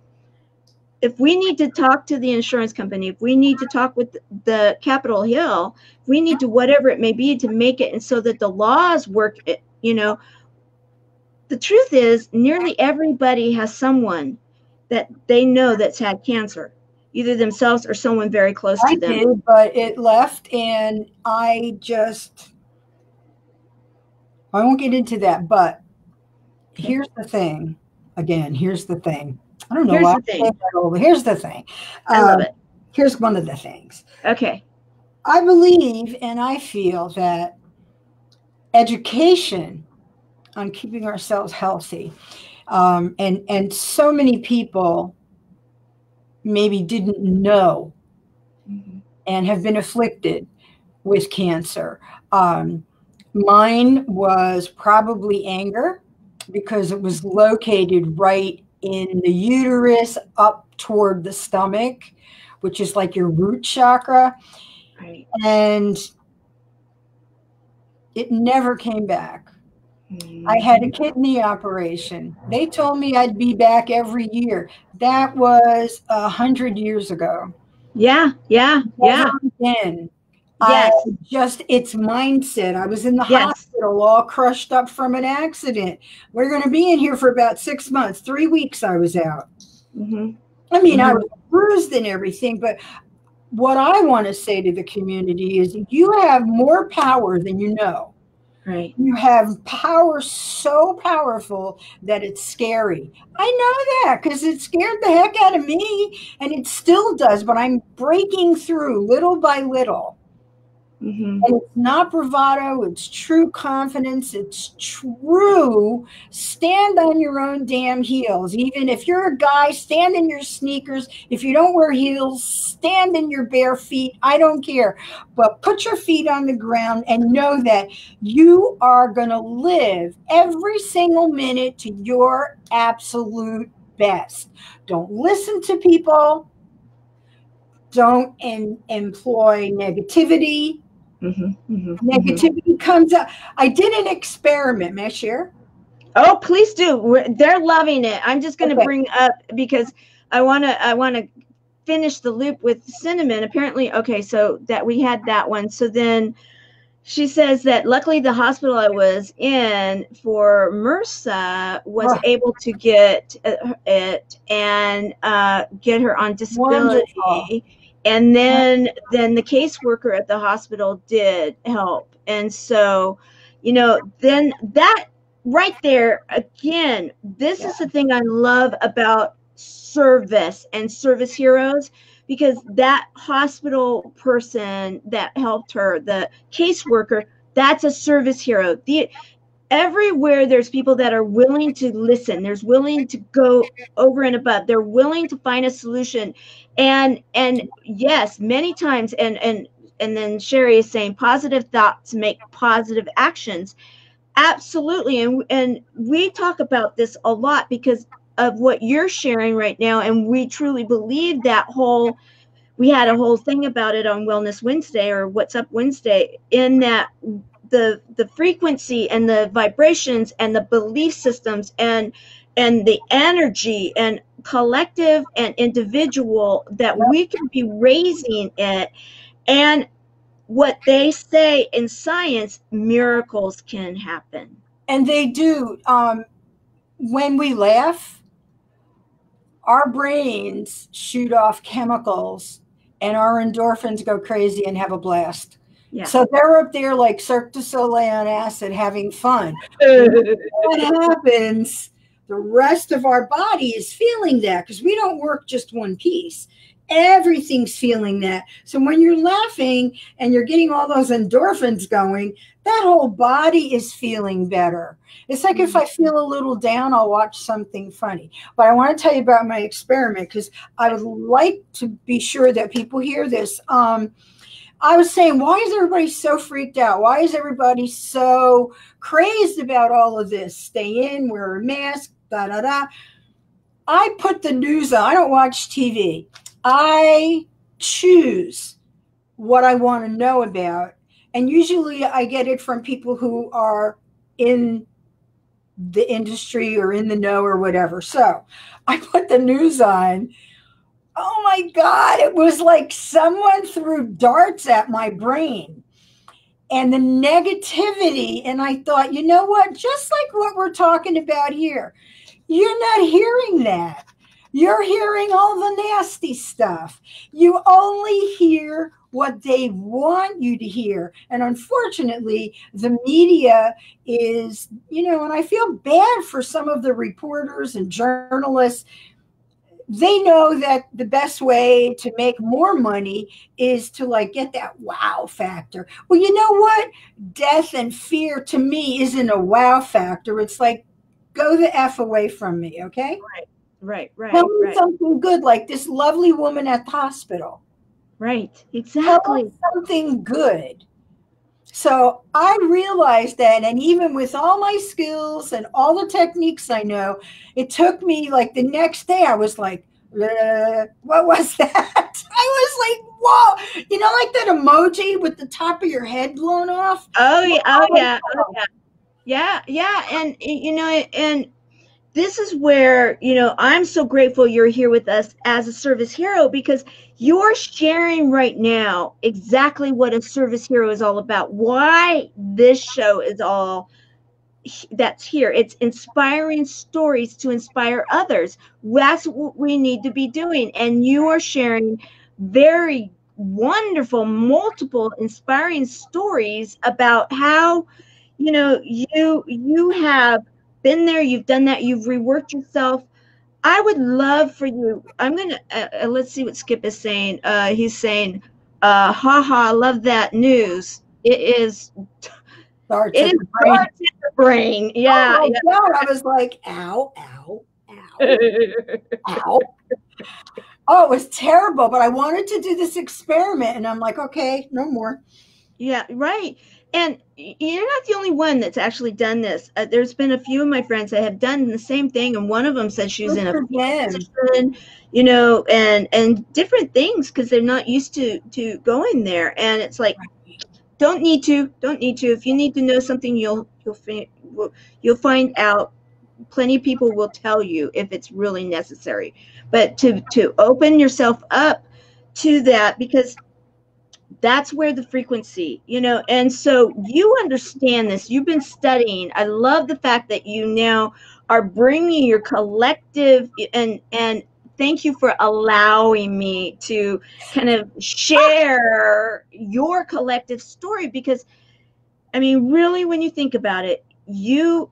if we need to talk to the insurance company, if we need to talk with the Capitol Hill, we need to whatever it may be to make it and so that the laws work, eh, you know, the truth is nearly everybody has someone that they know that's had cancer, either themselves or someone very close I to them. Did, but it left and I just I won't get into that, but here's the thing. Again, here's the thing. I don't know Here's why the thing. over. Here's the thing. I love Um, it. Here's one of the things. Okay. I believe and I feel that education on keeping ourselves healthy, um, and and so many people maybe didn't know Mhm. and have been afflicted with cancer. Um, mine was probably anger because it was located right in the uterus up toward the stomach, which is like your root chakra. Right. And it never came back. I Mm-hmm. had a kidney operation. They told me I'd be back every year. That was a hundred years ago. Yeah. Yeah. Yeah. Yes. I just it's mindset. I was in the Yes. hospital all crushed up from an accident. We're going to be in here for about six months. Three weeks I was out. Mhm. I mean, I Mhm. was bruised and everything, but what I want to say to the community is you have more power than you know. Right. You have power so powerful that it's scary. I know that because it scared the heck out of me and it still does, but I'm breaking through little by little. Mhm. And it's not bravado, it's true confidence, it's true stand on your own damn heels. Even if you're a guy, stand in your sneakers. If you don't wear heels, stand in your bare feet. I don't care. But put your feet on the ground and know that you are going to live every single minute to your absolute best. Don't listen to people. Don't employ negativity Mhm. Mhm. Mhm. negativity comes out. I did an experiment. May I share? Oh, please do. We're, they're loving it. I'm just going to Okay. bring up because I want to. I want to finish the loop with cinnamon. Apparently, okay. So that we had that one. So then she says that luckily the hospital I was in for MRSA was Oh. able to get uh, it and uh, get her on disability. Wonderful. And then then the caseworker at the hospital did help. And so, you know, then that right there again, this is the thing I love about service and service heroes because that hospital person that helped her, the caseworker, that's a service hero. The everywhere there's people that are willing to listen, there's willing to go over and above. They're willing to find a solution. And and yes, many times and and and then Sherry is saying positive thoughts make positive actions. Absolutely. And and we talk about this a lot because of what you're sharing right now and we truly believe that whole we had a whole thing about it on wellness wednesday or what's up wednesday in that the the frequency and the vibrations and the belief systems and and the energy and collective and individual that we can be raising it and what they say in science miracles can happen And they do. Um, when we laugh, our brains shoot off chemicals and our endorphins go crazy and have a blast. Yeah So they're up there like Cirque du Soleil on acid having fun. what happens, the rest of our body is feeling that because we don't work just one piece. Everything's feeling that. So when you're laughing and you're getting all those endorphins going, that whole body is feeling better. It's like if I feel a little down, I'll watch something funny. But I want to tell you about my experiment because I would like to be sure that people hear this. Um, I was saying, why is everybody so freaked out? Why is everybody so crazed about all of this? Stay in, wear a mask, da da da. I put the news on. I don't watch TV. I choose what I want to know about. And usually I get it from people who are in the industry or in the know or whatever. So I put the news on. My God, it was like someone threw darts at my brain and the negativity. And I thought, you know what? Just like what we're talking about here, you're not hearing that. You're hearing all the nasty stuff. You only hear what they want you to hear. And unfortunately, the media is, you know, and I feel bad for some of the reporters and journalists. They know that the best way to make more money is to like get that wow factor. Well, you know what? Death and fear to me isn't a wow factor. It's like, go the F away from me, okay? Right, right, right. Tell me right. something good, like this lovely woman at the hospital. Right, exactly. Something good. So I realized that, and even with all my skills and all the techniques I know, it took me like the next day, I was like, uh, what was that? I was like, whoa, you know, like that emoji with the top of your head blown off? Oh, yeah, oh, yeah, oh, yeah. Yeah, yeah. And, you know, and this is where, you know, I'm so grateful you're here with us as a service hero because you're sharing right now exactly what a service hero is all about. Why this show is all that's here. It's inspiring stories to inspire others. That's what we need to be doing. And you are sharing very wonderful, multiple inspiring stories about how, you know, you you have been there, you've done that, you've reworked yourself. I would love for you. I'm gonna uh, uh, let's see what Skip is saying. Uh, he's saying, uh, "Haha, I love that news. It is, Starts it is the brain. starts in the brain. Yeah, oh my God. I was like, ow, ow, ow, ow. Oh, it was terrible. But I wanted to do this experiment, and I'm like, okay, no more. Yeah, right. And you're not the only one that's actually done this. Uh, there's been a few of my friends that have done the same thing, and one of them said she was in a Good for them. position, you know, and and different things because they're not used to to going there. And it's like, don't need to, don't need to. If you need to know something, you'll you'll fi- you'll find out. Plenty of people will tell you if it's really necessary. But to to open yourself up to that because that's where the frequency you know and so you understand this. You've been studying. I love the fact that you now are bringing your collective and and thank you for allowing me to kind of share your collective story because i mean really when you think about it you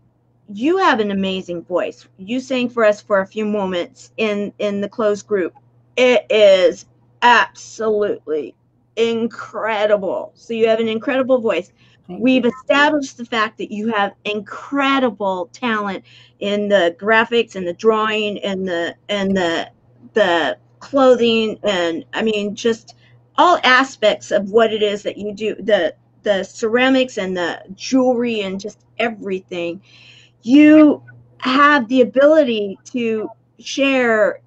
you have an amazing voice. You sang for us for a few moments in in the closed group. It is absolutely incredible. So you have an incredible voice. We've established the fact that you have incredible talent in the graphics and the drawing and the and the the clothing and I mean just all aspects of what it is that you do the the ceramics and the jewelry and just everything you have the ability to share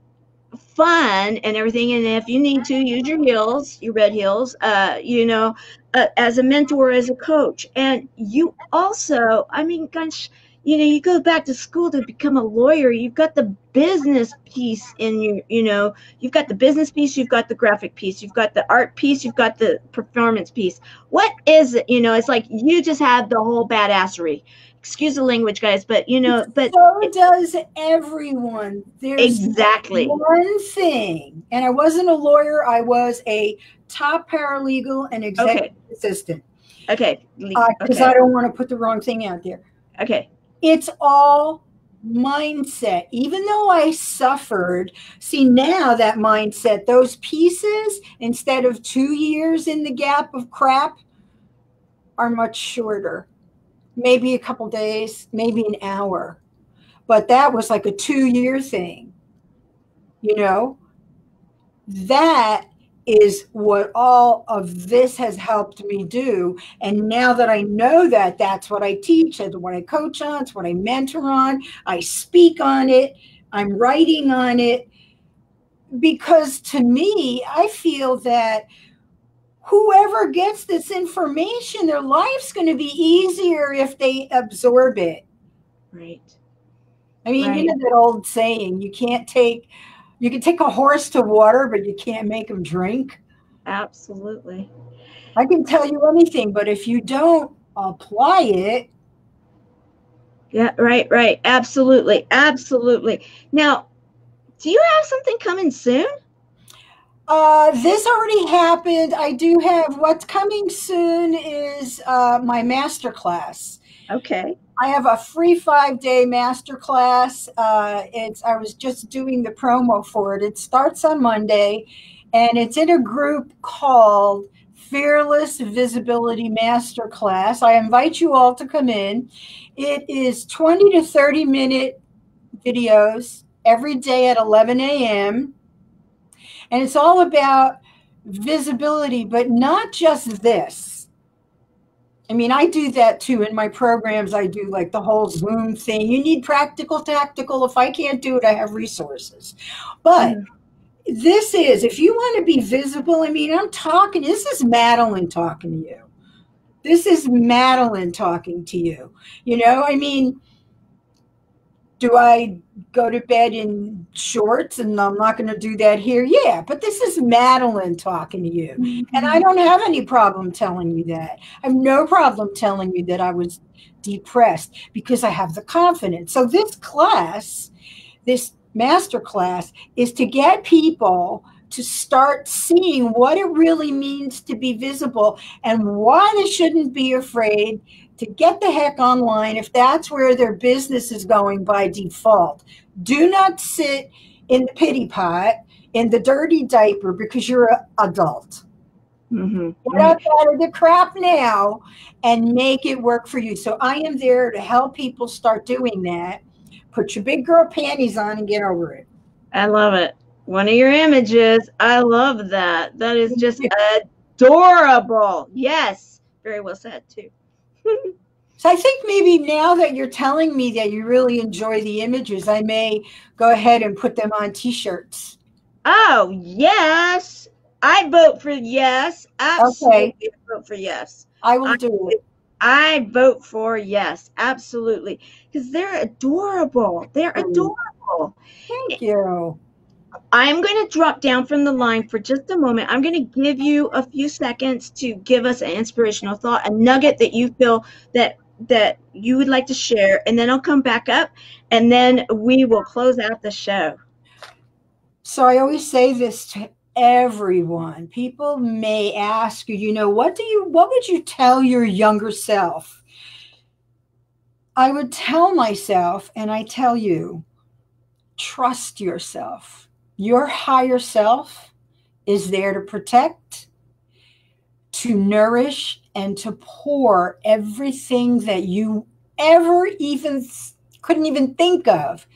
fun and everything and if you need to use your heels your red heels uh you know uh, as a mentor as a coach. And you also i mean gosh you know you go back to school to become a lawyer you've got the business piece in you you know you've got the business piece you've got the graphic piece you've got the art piece you've got the performance piece. What is it you know it's like you just have the whole badassery excuse the language guys but you know but so does everyone. There's exactly one thing, and I wasn't a lawyer. I was a top paralegal and executive assistant okay because okay I don't want to put the wrong thing out there. okay It's all mindset. Even though I suffered, see now that mindset, those pieces instead of two years in the gap of crap are much shorter. Maybe a couple days, maybe an hour. But that was like a two year thing. You know, that is what all of this has helped me do. And now that I know that, that's what I teach, that's what I coach on, it's what I mentor on, I speak on it, I'm writing on it. Because to me, I feel that whoever gets this information, their life's going to be easier if they absorb it. right I mean, Right. you know that old saying, you can't take you can take a horse to water, but you can't make him drink. absolutely I can tell you anything, but if you don't apply it, Yeah, right, right. Absolutely. Absolutely. Now, Do you have something coming soon? Uh, this already happened. I do have what's coming soon is uh, my master class. Okay. I have a free five day master class. Uh, it's I was just doing the promo for it. It starts on Monday, and it's in a group called Fearless Visibility Master Class. I invite you all to come in. It is 20 to 30 minute videos every day at 11 a.m. And it's all about visibility, but not just this. I mean, I do that too in my programs. I do like the whole Zoom thing. You need practical, tactical. If I can't do it, I have resources. But mm. this is, if you want to be visible, I mean, I'm talking, this is Madeline talking to you. This is Madeline talking to you. You know, I mean, do I go to bed in shorts and I'm not going to do that here? Yeah, but this is Madeline talking to you. Mm-hmm. And I don't have any problem telling you that. I have no problem telling you that I was depressed because I have the confidence. So this class, this master class is to get people to start seeing what it really means to be visible and why they shouldn't be afraid to get the heck online if that's where their business is going by default. Do not sit in the pity pot in the dirty diaper because you're an adult. Mm-hmm. Get up out of the crap now and make it work for you. So I am there to help people start doing that. Put your big girl panties on and get over it. I love it. One of your images. I love that. That is just adorable. Yes. Very well said, too. So I think maybe now that you're telling me that you really enjoy the images, I may go ahead and put them on t-shirts. Oh, yes. I vote for yes. Absolutely okay. vote for yes. I will I, do it. I vote for yes, absolutely. Because they're adorable. They're mm. adorable. Thank you. I'm going to drop down from the line for just a moment. I'm going to give you a few seconds to give us an inspirational thought, a nugget that you feel that that you would like to share, and then I'll come back up, and then we will close out the show. So I always say this to everyone. People may ask you, you know, what do you what would you tell your younger self? I would tell myself, and I tell you, trust yourself your higher self is there to protect, to nourish, and to pour everything that you ever even couldn't even think of.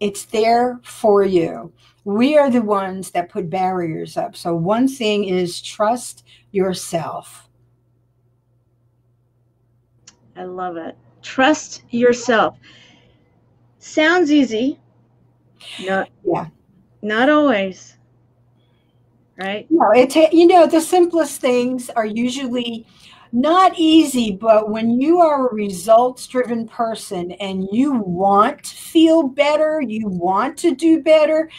It's there for you. We are the ones that put barriers up. So, one thing is trust yourself. I love it. Trust yourself. Sounds easy. No, yeah. Not always. Right? No, it you know the simplest things are usually not easy, but when you are a results driven person and you want to feel better, you want to do better,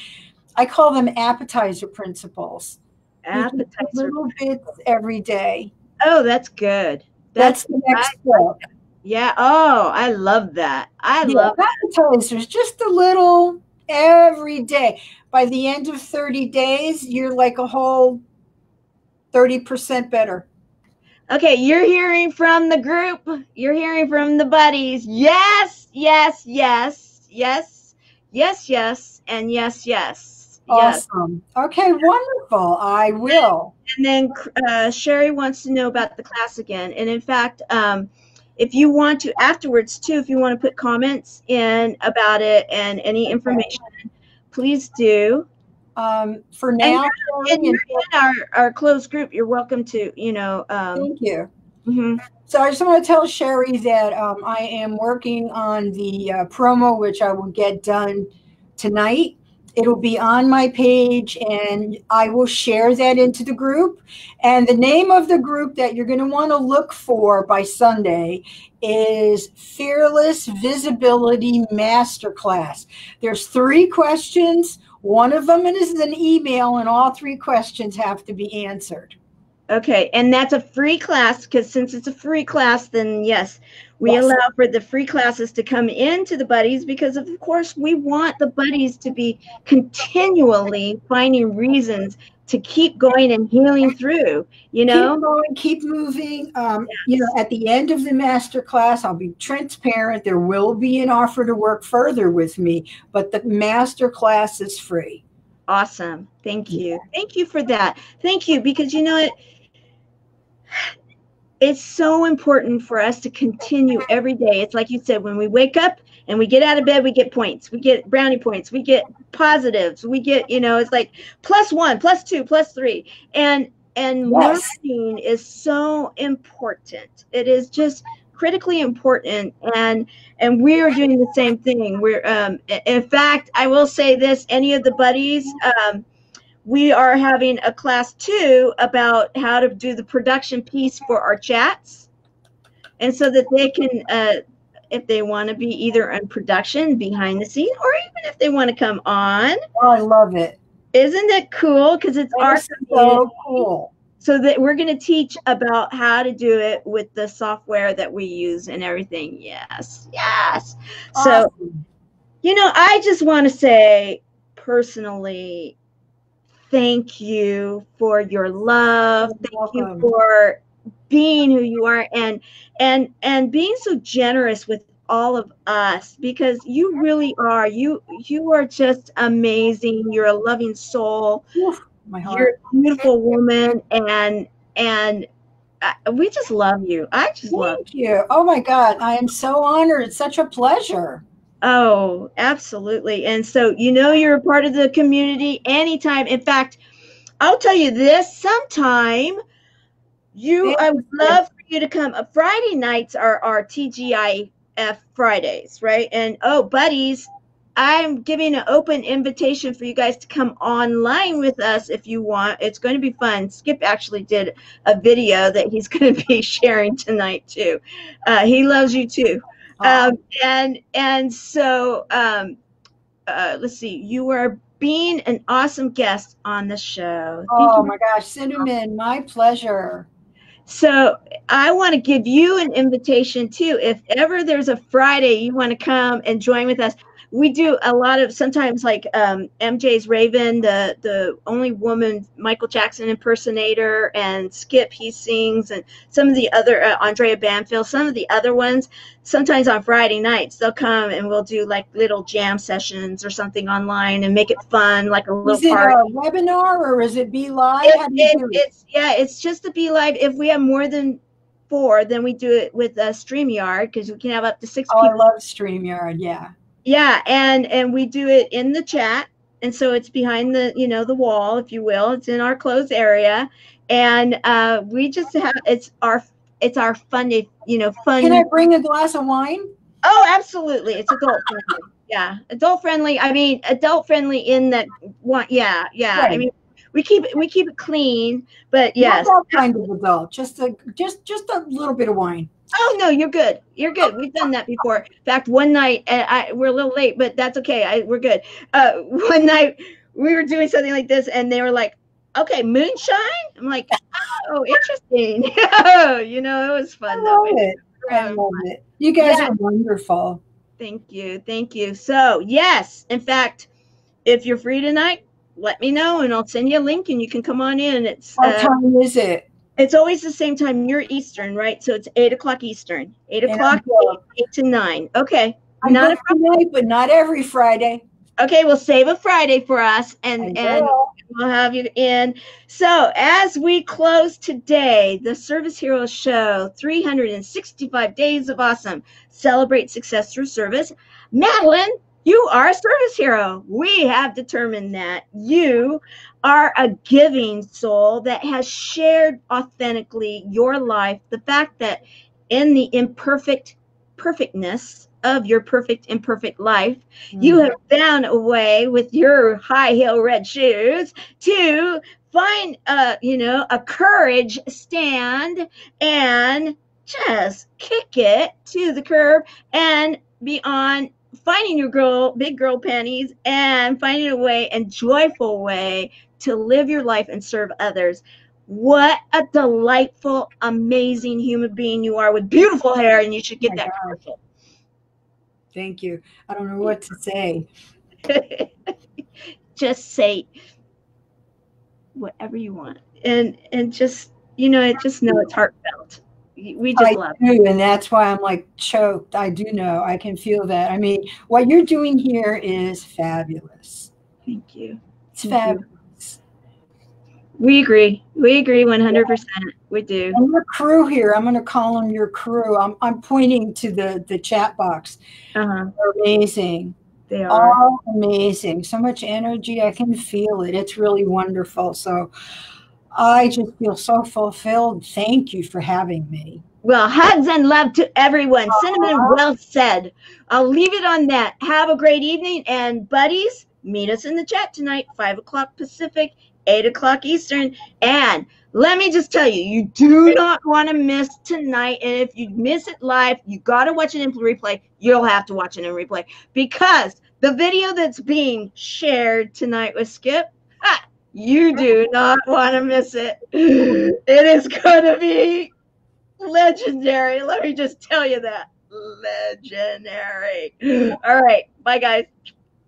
I call them appetizer principles. Appetizer little bits every day. Oh, that's good. That's, that's the next step. Yeah. Oh, I love that. I yeah, love appetizers. Just a little every day by the end of 30 days, you're like a whole 30% better. Okay, you're hearing from the group. You're hearing from the buddies. Yes, yes, yes, yes, yes, yes, and yes, yes. Awesome. Yes. Okay, wonderful. I will. And then uh, Sherry wants to know about the class again. And in fact, um, if you want to afterwards too, if you want to put comments in about it and any information, please do. Um, for now, and you're, in our, our closed group, you're welcome to, you know. Um, thank you. Mm-hmm. So I just want to tell Sherry that um, I am working on the uh, promo, which I will get done tonight. It'll be on my page and I will share that into the group. And the name of the group that you're going to want to look for by Sunday is Fearless Visibility Masterclass. There's three questions. One of them is an email, and all three questions have to be answered. Okay, and that's a free class because since it's a free class, then yes, we Yes. allow for the free classes to come into the buddies because, of course, we want the buddies to be continually finding reasons to keep going and healing through. You know, keep going, keep moving. Um, You know, at the end of the master class, I'll be transparent. There will be an offer to work further with me, but the master class is free. Awesome. Thank you. Thank you for that. Thank you because you know it it's so important for us to continue every day. It's like you said when we wake up and we get out of bed, we get points. We get brownie points. We get positives. We get, you know, it's like plus 1, plus 2, plus 3. And and Yes. learning is so important. It is just critically important and and we are doing the same thing we're um in fact i will say this any of the buddies um we are having a class two about how to do the production piece for our chats. And so that they can uh if they want to be either in production behind the scene or even if they want to come on. Oh, I love it. isn't it cool? Because it's our so cool. so that we're going to teach about how to do it with the software that we use and everything. Yes yes. So you know i just want to say personally thank you for your love thank you for being who you are and and and being so generous with all of us because you really are you you are just amazing you're a loving soul Oof, my heart. you're a beautiful woman and and uh, we just love you i just love Thank you. Oh my God. I am so honored. It's such a pleasure. Oh absolutely. And so you know you're a part of the community anytime. In fact i'll tell you this sometime you i would love for you to come. Uh, friday nights are our tgif fridays right? And oh buddies i'm giving an open invitation for you guys to come online with us if you want. It's going to be fun. Skip actually did a video that he's going to be sharing tonight too. Uh, he loves you too Oh, um, and and so um, uh, let's see you are being an awesome guest on the show Thank oh you. my gosh, Cinnamon, my pleasure. so i want to give you an invitation too if ever there's a friday you want to come and join with us we do a lot of sometimes like um, mj's raven the the only woman michael jackson impersonator and skip he sings and some of the other uh, andrea banfield some of the other ones sometimes on friday nights they'll come and we'll do like little jam sessions or something online and make it fun like a little Is it party a webinar or is it BeLive? it, How do you it, it? it's yeah, it's just to be live. If we have more than four, then we do it with a StreamYard because we can have up to six Oh, I people. love StreamYard. Yeah. Yeah, and and we do it in the chat, and so it's behind the you know the wall, if you will. It's in our closed area, and uh, we just have it's our it's our fun you know fun. Can I bring a glass of wine? Oh, absolutely. It's adult friendly. Yeah, adult friendly. I mean, adult friendly in that one. Yeah, yeah. I mean, we keep it we keep it clean, but Not yes. that kind of adult. Just a just just a little bit of wine. Oh no, you're good. You're good. We've done that before. In fact, one night uh, I we're a little late, but that's okay. I we're good. Uh, one night we were doing something like this, and they were like, "Okay, moonshine." I'm like, "Oh, interesting." you know, it was I fun love though. it. I love it. You guys Yeah. are wonderful. Thank you. Thank you. So, yes, in fact, if you're free tonight, let me know and I'll send you a link and you can come on in. It's What uh, time is it? It's always the same time. You're Eastern, right? So it's eight o'clock Eastern. Eight o'clock, eight, eight to nine. Okay. I Not not tonight, but not every Friday. Okay, we'll save a Friday for us and and we'll have you in. So, as we close today, the Service Heroes Show 365 Days of Awesome Celebrate Success Through Service. Madeline, you are a service hero. We have determined that you are a giving soul that has shared authentically your life, the fact that in the imperfect perfectness of your perfect imperfect life, hmm. you have found a way with your high heel red shoes to find a you know a courage stand and just kick it to the curb and be on finding your girl big girl panties and finding a way and joyful way to live your life and serve others what a delightful, amazing human being you are with beautiful hair, and you should get oh My that commercial. Thank you. I don't know what to say. just say whatever you want, and and just you know, just know it's heartfelt. We just I love it. do, and that's why I'm like choked. I do know. I can feel that. I mean, what you're doing here is fabulous. Thank you. It's Thank you. fabulous. We agree. We agree 100%. We do. And your crew here, I'm going to call them your crew. I'm, I'm pointing to the, the chat box. Uh-huh. They're amazing. They are. All amazing. So much energy. I can feel it. It's really wonderful. So I just feel so fulfilled. Thank you for having me. Well, hugs and love to everyone. Uh-huh. Cinnamon, well said. I'll leave it on that. Have a great evening. And buddies, meet us in the chat tonight, 5 o'clock Pacific, 8 o'clock Eastern. And let me just tell you, you do not want to miss tonight. And if you miss it live, you got to watch it in replay. You'll have to watch it in replay because the video that's being shared tonight with Skip, ha, you do not want to miss it. It is going to be legendary. Let me just tell you that. Legendary. All right. Bye, guys.